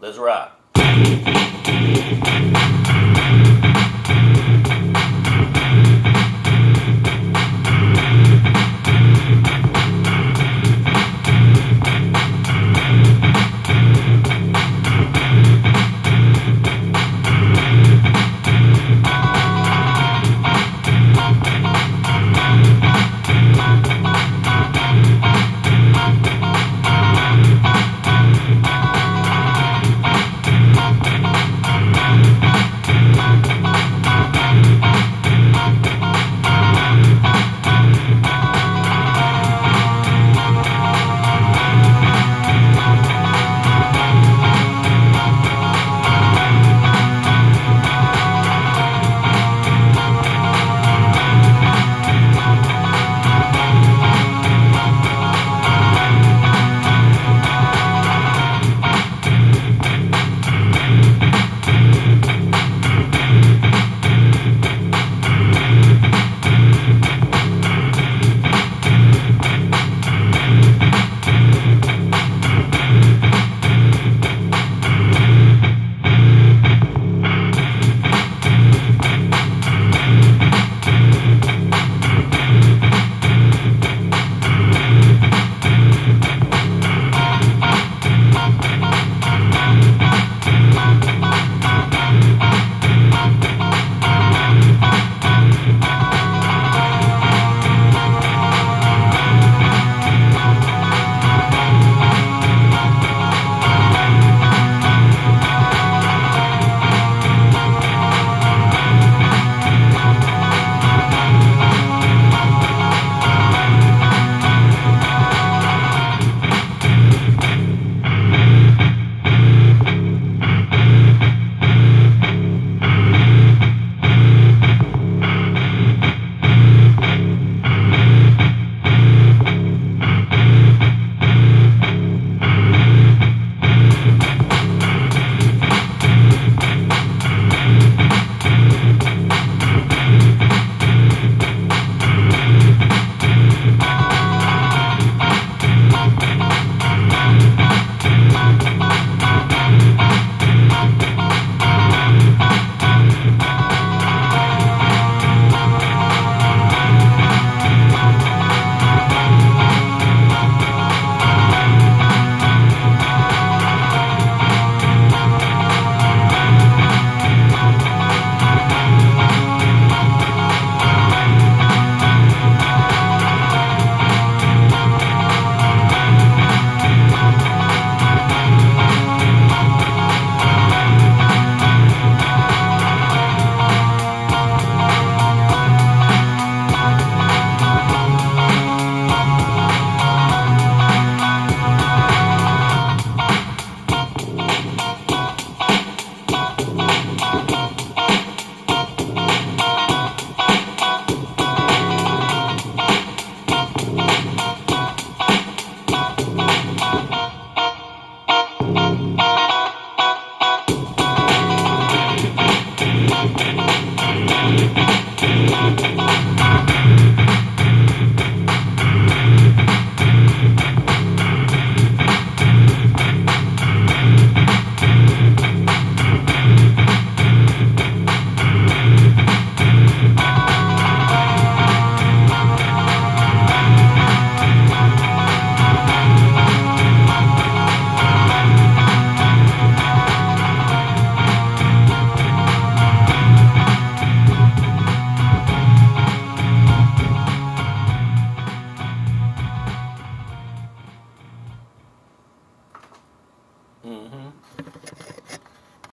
Let's rock.